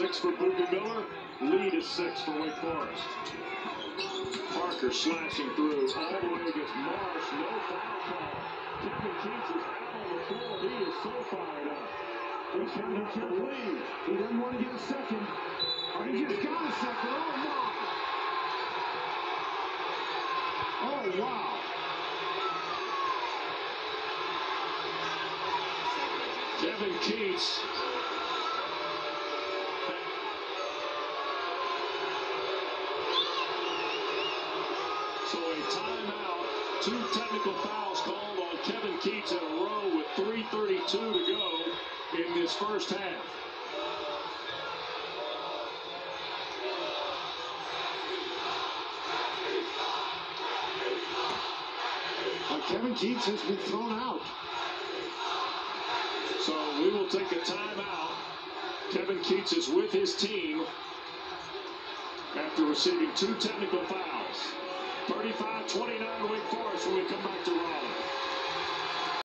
six for Boopie Miller. Lead is six for Wake Forest. Parker slashing through all the way against Marsh. No foul call. Kevin Keatts is out on the floor. He is so fired up. He's trying to get lead. He doesn't want to get a second. Or he just got a second. Oh, my. Oh, wow. Kevin Keatts So a timeout, two technical fouls called on Kevin Keatts in a row with 3.32 to go in this first half. Uh, Kevin Keatts has been thrown out. So we will take a timeout. Kevin Keatts is with his team after receiving two technical fouls. 35-29 Wake Forest.